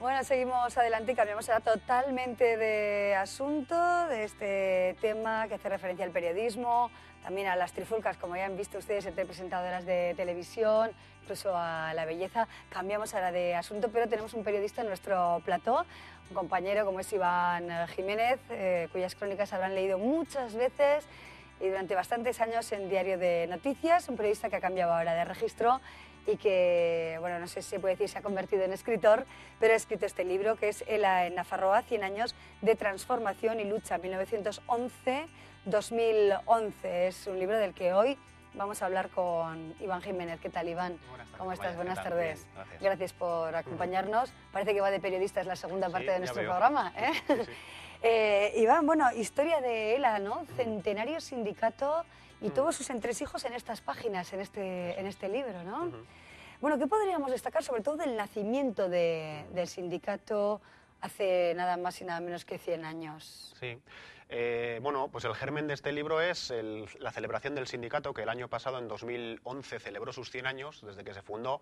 Bueno, seguimos adelante y cambiamos ahora totalmente de asunto, de este tema que hace referencia al periodismo, también a las trifulcas, como ya han visto ustedes, entre presentadoras de televisión, incluso a la belleza. Cambiamos ahora de asunto, pero tenemos un periodista en nuestro plató, un compañero como es Iván Jiménez, eh, cuyas crónicas habrán leído muchas veces y durante bastantes años en Diario de Noticias, un periodista que ha cambiado ahora de registro y que, bueno, no sé si se puede decir se ha convertido en escritor, pero ha escrito este libro que es Ela en Nafarroa, 100 años de transformación y lucha, 1911-2011. Es un libro del que hoy vamos a hablar con Iván Jiménez. ¿Qué tal, Iván? ¿Cómo estás? Buenas tardes. gracias. por acompañarnos. Parece que va de periodista, es la segunda parte de nuestro programa. ¿eh? Eh, Iván, bueno, historia de ELA, ¿no? Centenario sindicato y todos sus entresijos en estas páginas, en este, en este libro, ¿no? Bueno, ¿qué podríamos destacar sobre todo del nacimiento del sindicato hace nada más y nada menos que 100 años? Sí. Eh, bueno, pues el germen de este libro es la celebración del sindicato que el año pasado, en 2011, celebró sus 100 años desde que se fundó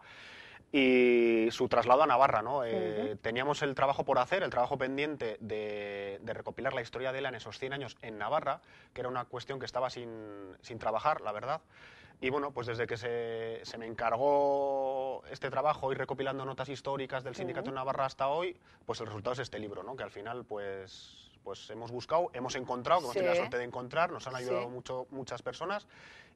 y su traslado a Navarra. ¿no? Eh, teníamos el trabajo por hacer, el trabajo pendiente de, recopilar la historia de él en esos 100 años en Navarra, que era una cuestión que estaba sin, sin trabajar, la verdad. Y bueno, pues desde que se, se, me encargó este trabajo, ir recopilando notas históricas del sindicato en Navarra hasta hoy, pues el resultado es este libro, ¿no? que al final pues pues hemos buscado, hemos encontrado, que hemos tenido la suerte de encontrar, nos han ayudado mucho, muchas personas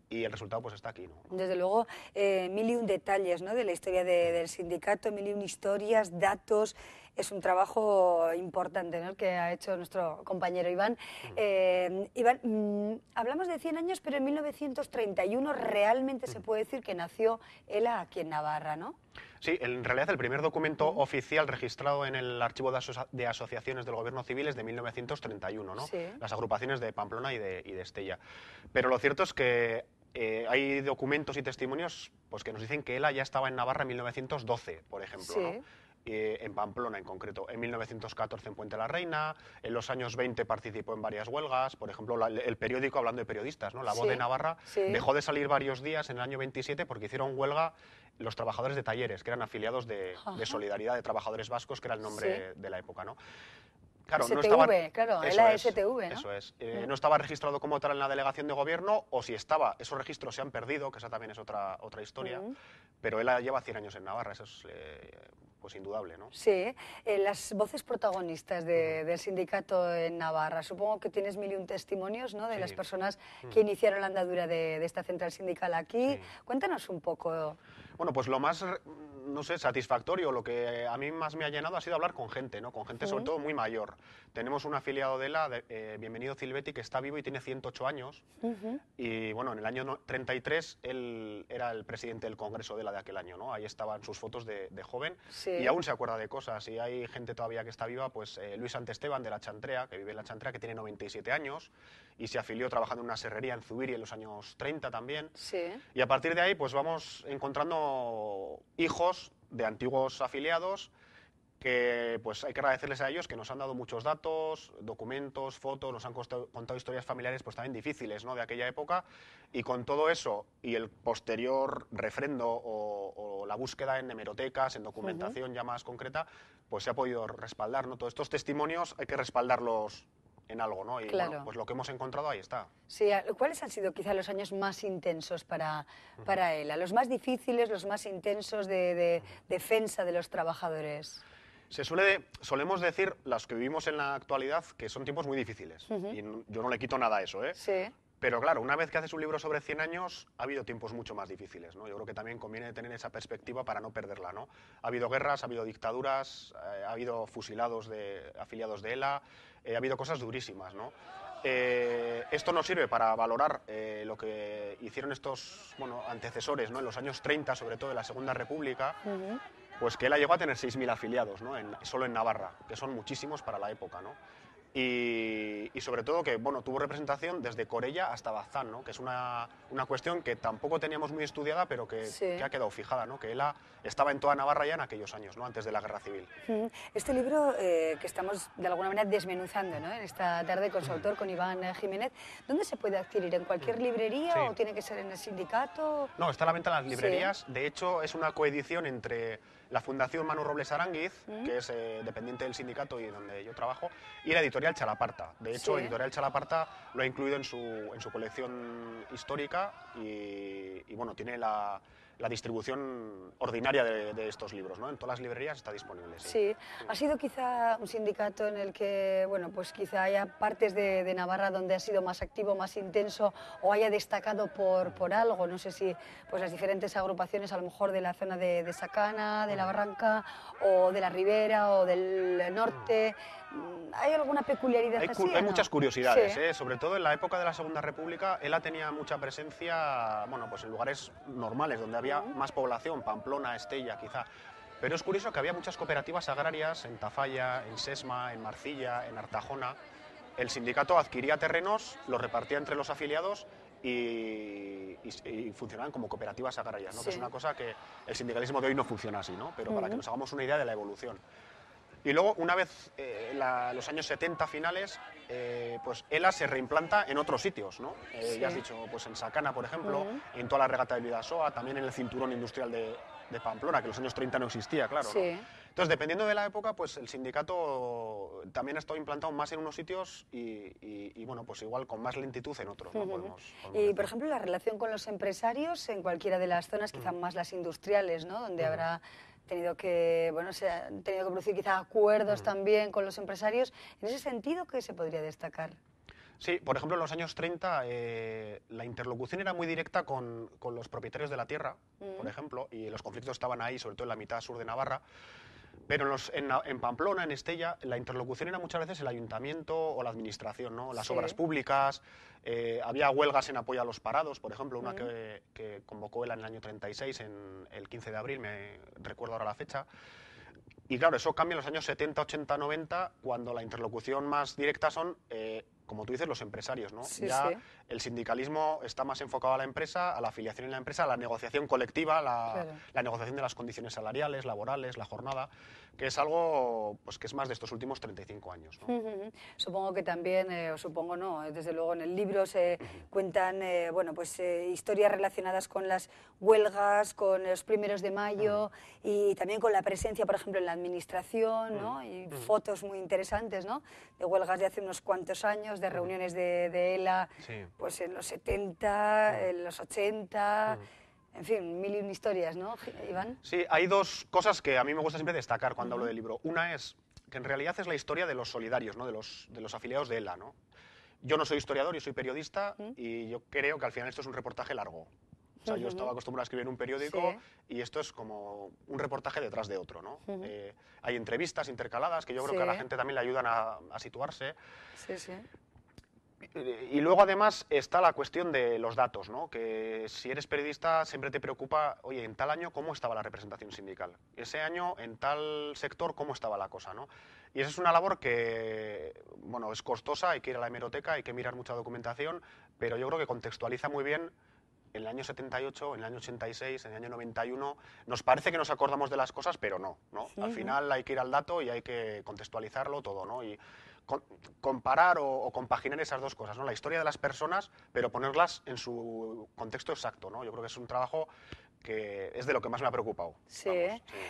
y el resultado pues está aquí. ¿no? Desde luego, eh, mil y un detalles ¿no? de la historia del sindicato, mil y un historias, datos. Es un trabajo importante ¿no? que ha hecho nuestro compañero Iván. Eh, Iván, mm, hablamos de 100 años, pero en 1931 realmente se puede decir que nació ELA aquí en Navarra, ¿no? Sí, en realidad el primer documento oficial registrado en el archivo de, asociaciones del gobierno civil es de 1931, ¿no? Las agrupaciones de Pamplona y de, Estella. Pero lo cierto es que eh, hay documentos y testimonios pues, que nos dicen que ELA ya estaba en Navarra en 1912, por ejemplo. ¿no? Eh, en Pamplona en concreto. En 1914 en Puente la Reina, en los años 20 participó en varias huelgas, por ejemplo, el periódico, hablando de periodistas, ¿no? La Voz de Navarra, dejó de salir varios días en el año 27 porque hicieron huelga los trabajadores de talleres, que eran afiliados de, Solidaridad de Trabajadores Vascos, que era el nombre de la época. ¿no? Claro, no estaba, claro, la STV, ¿no? Eso es. Eh, no estaba registrado como tal en la delegación de gobierno, o si estaba, esos registros se han perdido, que esa también es otra, otra historia, pero él lleva 100 años en Navarra, eso es eh, pues indudable, ¿no? Sí, eh, las voces protagonistas del sindicato en Navarra, supongo que tienes mil y un testimonios, ¿no?, de las personas que iniciaron la andadura de, esta central sindical aquí. Cuéntanos un poco. Bueno, pues lo más no sé, satisfactorio. Lo que a mí más me ha llenado ha sido hablar con gente, ¿no? Con gente sobre todo muy mayor. Tenemos un afiliado de la, eh, Bienvenido Silvetti, que está vivo y tiene 108 años. Y bueno, en el año 33 él era el presidente del Congreso de la de aquel año, ¿no? Ahí estaban sus fotos de, joven y aún se acuerda de cosas. Y hay gente todavía que está viva, pues eh, Luis Antesteban de la Chantrea, que vive en la Chantrea, que tiene 97 años y se afilió trabajando en una serrería en Zubiri en los años 30 también. Y a partir de ahí, pues vamos encontrando hijos de antiguos afiliados que pues hay que agradecerles a ellos que nos han dado muchos datos, documentos, fotos, nos han contado, historias familiares pues también difíciles ¿no? de aquella época y con todo eso y el posterior refrendo o, la búsqueda en hemerotecas, en documentación ya más concreta, pues se ha podido respaldar. ¿no? Todos estos testimonios hay que respaldarlos en algo, ¿no? Y bueno, pues lo que hemos encontrado ahí está. Sí, ¿cuáles han sido quizá los años más intensos para, para él? ¿Los más difíciles, los más intensos de, defensa de los trabajadores? Se suele, solemos decir, los que vivimos en la actualidad, que son tiempos muy difíciles. Y yo no le quito nada a eso, ¿eh? Sí. Pero claro, una vez que haces un libro sobre 100 años, ha habido tiempos mucho más difíciles, ¿no? Yo creo que también conviene tener esa perspectiva para no perderla, ¿no? Ha habido guerras, ha habido dictaduras, eh, ha habido fusilados de afiliados de ELA, eh, ha habido cosas durísimas, ¿no? Eh, esto nos sirve para valorar lo que hicieron estos bueno, antecesores ¿no? en los años 30, sobre todo de la Segunda República, pues que ELA llegó a tener 6.000 afiliados ¿no? solo en Navarra, que son muchísimos para la época. ¿no? Y, sobre todo que bueno, tuvo representación desde Corella hasta Bazán, ¿no? que es una, una, cuestión que tampoco teníamos muy estudiada, pero que, que, ha quedado fijada, ¿no? que él estaba en toda Navarra ya en aquellos años, ¿no? antes de la Guerra Civil. Este libro eh, que estamos de alguna manera desmenuzando ¿no? en esta tarde con su autor, con Iván Jiménez, ¿dónde se puede adquirir? ¿En cualquier librería o tiene que ser en el sindicato? No, está a la venta en las librerías. De hecho, es una coedición entre la Fundación Manu Robles Aránguiz, que es eh, dependiente del sindicato y donde yo trabajo, y la editorial Chalaparta. De hecho, la editorial Chalaparta lo ha incluido en su, en su colección histórica y, y bueno, tiene la, la distribución ordinaria de, estos libros, ¿no? En todas las librerías está disponible. Sí. ha sido quizá un sindicato en el que, bueno, pues quizá haya partes de, Navarra donde ha sido más activo, más intenso o haya destacado por, por algo, no sé si pues las diferentes agrupaciones a lo mejor de la zona de, de Sacana, de la Barranca o de la Ribera o del norte. ¿Hay alguna peculiaridad hay, así, hay muchas curiosidades, ¿eh? sobre todo en la época de la Segunda República, ELA tenía mucha presencia, bueno, pues en lugares normales, donde había más población, Pamplona, Estella, quizá. Pero es curioso que había muchas cooperativas agrarias en Tafalla, en Sesma, en Marcilla, en Artajona. El sindicato adquiría terrenos, los repartía entre los afiliados y, funcionaban como cooperativas agrarias, ¿no? que es una cosa que el sindicalismo de hoy no funciona así, ¿no? pero para que nos hagamos una idea de la evolución. Y luego, una vez eh, los años 70 finales, eh, pues ELA se reimplanta en otros sitios, ¿no? Eh, ya has dicho, pues en Sacana, por ejemplo, en toda la regata de Vidasoa, también en el cinturón industrial de, Pamplona, que en los años 30 no existía, claro. Entonces, dependiendo de la época, pues el sindicato también ha estado implantado más en unos sitios y, bueno, pues igual con más lentitud en otros. y, por ejemplo, la relación con los empresarios en cualquiera de las zonas, quizás más las industriales, ¿no? Donde habrá tenido que, bueno, se han tenido que producir quizá acuerdos también con los empresarios. En ese sentido, ¿qué se podría destacar? Sí, por ejemplo, en los años 30 eh, la interlocución era muy directa con, con los propietarios de la tierra, por ejemplo, y los conflictos estaban ahí, sobre todo en la mitad sur de Navarra. Pero en, Pamplona, en Estella, la interlocución era muchas veces el ayuntamiento o la administración, ¿no? las obras públicas. Eh, había huelgas en apoyo a los parados, por ejemplo, una que, convocó él en el año 36, en el 15 de abril, me recuerdo ahora la fecha. Y claro, eso cambia en los años 70, 80, 90, cuando la interlocución más directa son eh, como tú dices, los empresarios, ¿no? ya el sindicalismo está más enfocado a la empresa, a la afiliación en la empresa, a la negociación colectiva, la, la, negociación de las condiciones salariales, laborales, la jornada, que es algo pues, que es más de estos últimos 35 años. Supongo que también, eh, o supongo no, eh, desde luego en el libro se cuentan eh, bueno, pues, historias relacionadas con las huelgas, con los primeros de mayo y también con la presencia, por ejemplo, en la administración, ¿no? y fotos muy interesantes ¿no? de huelgas de hace unos cuantos años de reuniones de, ELA, pues en los 70, en los 80... En fin, mil y una historias, ¿no, Iván? Sí, hay dos cosas que a mí me gusta siempre destacar cuando hablo del libro. Una es que en realidad es la historia de los solidarios, ¿no? de, los, de los afiliados de ELA. ¿no? Yo no soy historiador, yo soy periodista y yo creo que al final esto es un reportaje largo. O sea, yo estaba acostumbrado a escribir en un periódico y esto es como un reportaje detrás de otro, ¿no? Eh, hay entrevistas intercaladas que yo creo que a la gente también le ayudan a, a situarse. Sí, sí. Y luego además está la cuestión de los datos, ¿no? que si eres periodista siempre te preocupa, oye, en tal año cómo estaba la representación sindical, ese año en tal sector cómo estaba la cosa. ¿no? Y esa es una labor que bueno, es costosa, hay que ir a la hemeroteca, hay que mirar mucha documentación, pero yo creo que contextualiza muy bien en el año 78, en el año 86, en el año 91, nos parece que nos acordamos de las cosas, pero no, ¿no? Al final hay que ir al dato y hay que contextualizarlo todo, ¿no? Y comparar o, compaginar esas dos cosas, ¿no? La historia de las personas, pero ponerlas en su contexto exacto, ¿no? Yo creo que es un trabajo que es de lo que más me ha preocupado. Sí,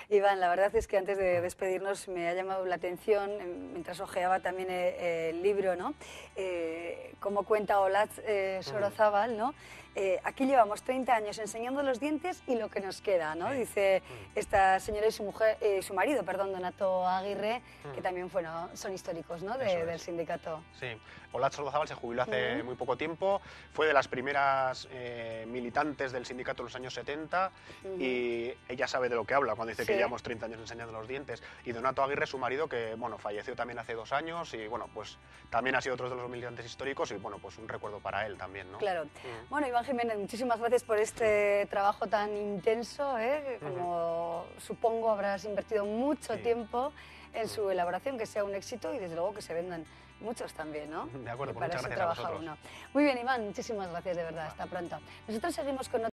Iván, la verdad es que antes de despedirnos me ha llamado la atención, mientras ojeaba también eh, el, libro, ¿no? Eh, como cuenta Olatz eh, Sorozábal, ¿no? Eh, aquí llevamos 30 años enseñando los dientes y lo que nos queda, ¿no? Dice mm. esta señora y su mujer, eh, su marido, perdón, Donato Aguirre, que mm. también bueno, son históricos, ¿no? del sindicato. Sí, Olat Sordozábal se jubiló hace muy poco tiempo, fue de las primeras eh, militantes del sindicato en los años 70 y ella sabe de lo que habla cuando dice que llevamos 30 años enseñando los dientes. Y Donato Aguirre, su marido, que bueno, falleció también hace dos años y bueno, pues también ha sido otro de los militantes históricos y bueno, pues un recuerdo para él también, ¿no? Claro. Mm. Bueno, Iván Jiménez, muchísimas gracias por este trabajo tan intenso, ¿eh? como supongo habrás invertido mucho tiempo en su elaboración, que sea un éxito y desde luego que se vendan muchos también, ¿no? De acuerdo, pues muchas gracias a Muy bien, Iván, muchísimas gracias de verdad. Hasta pronto. Nosotros seguimos con